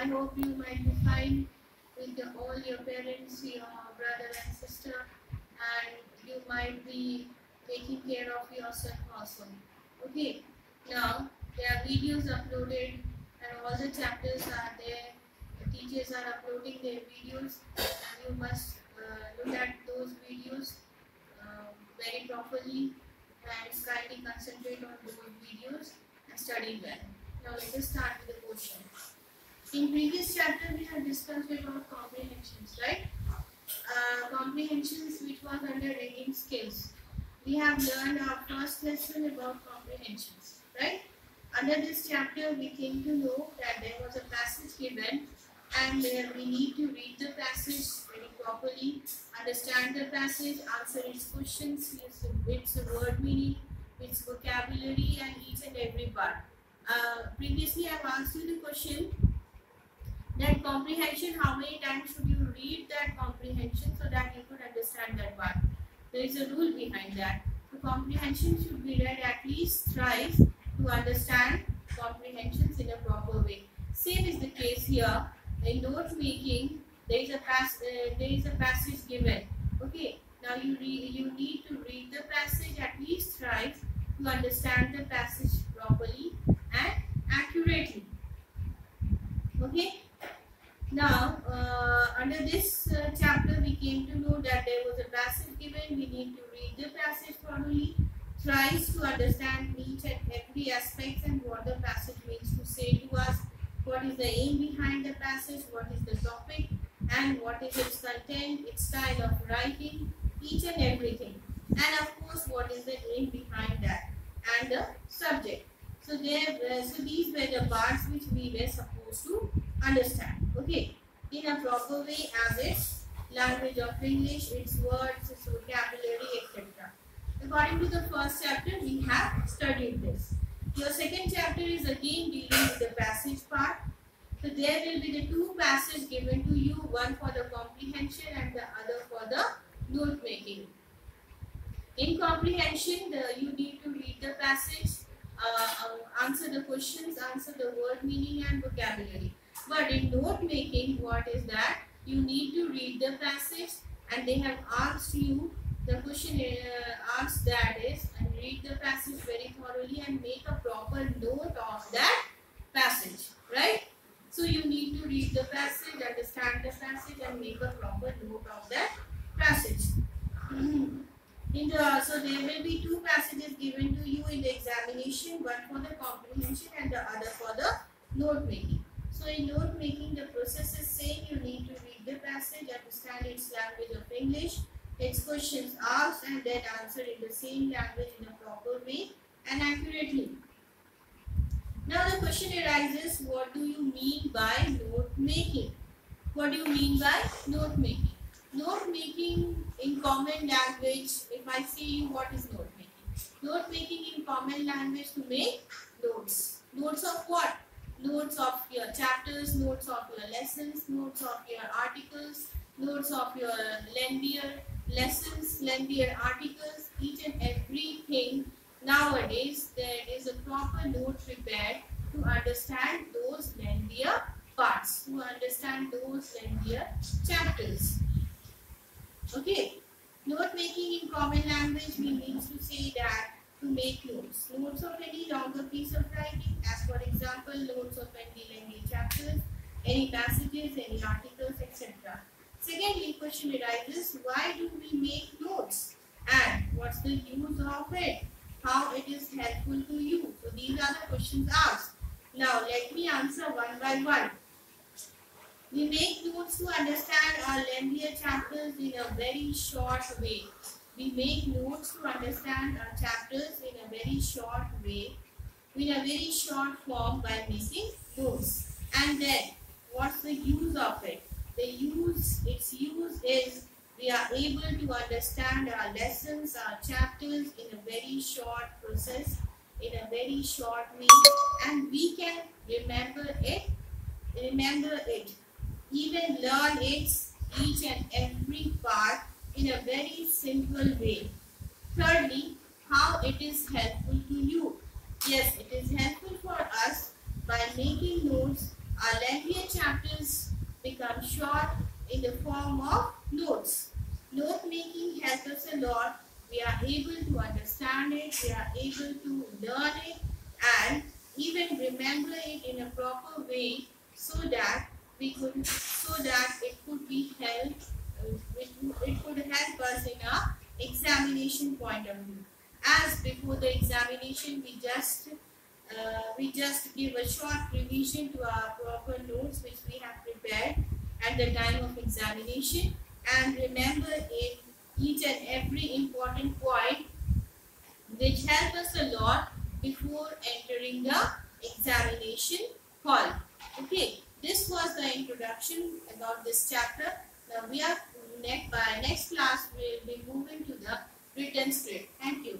I hope you might be fine with all your parents, your brother and sister, and you might be taking care of yourself also. Okay, now there are videos uploaded and all the chapters are there. The teachers are uploading their videos and you must uh, look at those videos uh, very properly and kindly concentrate on those videos and study well. Now let us start with the question. In previous chapter we have discussed about comprehensions, right? Uh, comprehensions which was under reading skills. We have learned our first lesson about comprehensions, right? Under this chapter we came to know that there was a passage given and uh, we need to read the passage very properly, understand the passage, answer its questions, its, its word meaning, its vocabulary and each and every part. Uh, previously I have asked you the question that comprehension, how many times should you read that comprehension so that you could understand that part. There is a rule behind that. The comprehension should be read at least thrice to understand comprehensions in a proper way. Same is the case here. In note making, there is a pass, uh, there is a passage given. Okay. Now you read, you need to read the passage at least thrice to understand the passage the passage thoroughly, tries to understand each and every aspect and what the passage means to say to us. What is the aim behind the passage? What is the topic? And what is its content, its style of writing, each and everything. And of course, what is the aim behind that? And the subject. So there, uh, so these were the parts which we were supposed to understand. Okay, in a proper way as its language of English, its words, its vocabulary, etc. According to the first chapter, we have studied this. Your second chapter is again dealing with the passage part. So there will be the two passages given to you, one for the comprehension and the other for the note making. In comprehension, the, you need to read the passage, uh, uh, answer the questions, answer the word meaning and vocabulary. But in note making, what is that? You need to read the passage and they have asked you, the question uh, asked that is, and read the passage very thoroughly and make a proper note of that passage, right? So you need to read the passage, understand the passage and make a proper note of that passage. In the, so there will be two passages given to you in the examination, one for the comprehension and the other for the note making. So in note making, the process is same. You need to read the passage, understand its language of English, its questions asked, and then answer in the same language in a proper way and accurately. Now the question arises, what do you mean by note making? What do you mean by note making? Note making in common language, if I say you what is note making? Note making in common language to make notes. Notes of what? Notes of your chapters, notes of your lessons, notes of your articles, notes of your lengthier lessons, lengthier articles, each and everything. Nowadays, there is a proper note prepared to understand those lengthier parts, to understand those lengthier chapters. Okay. Note making in common language means to say that to make notes. Notes of any longer piece of writing, as for example, notes of any lengthy chapters, any passages, any articles, etc. Secondly, question arises, why do we make notes? And what's the use of it? How it is helpful to you? So these are the questions asked. Now let me answer one by one. We make notes to understand our lengthier chapters in a very short way. We make notes to understand our chapters in a very short way, in a very short form by making notes. And then, what's the use of it? The use, its use is we are able to understand our lessons, our chapters in a very short process, in a very short way, and we can remember it, remember it even learn its each and every part in a very simple way. Thirdly, how it is helpful to you. Yes, it is helpful for us by making notes. our lengthier chapters become short in the form of notes. Note making helps us a lot. We are able to understand it, we are able to learn it and even remember it in a proper way so that we could so that it could be helped it, could help us in a examination point of view as before the examination we just uh, we just give a short revision to our proper notes which we have prepared at the time of examination and remember in each and every important point which help us a lot before entering the examination hall. Okay, this was the introduction about this chapter. Now we are next by next class we will be moving to the written script. Thank you.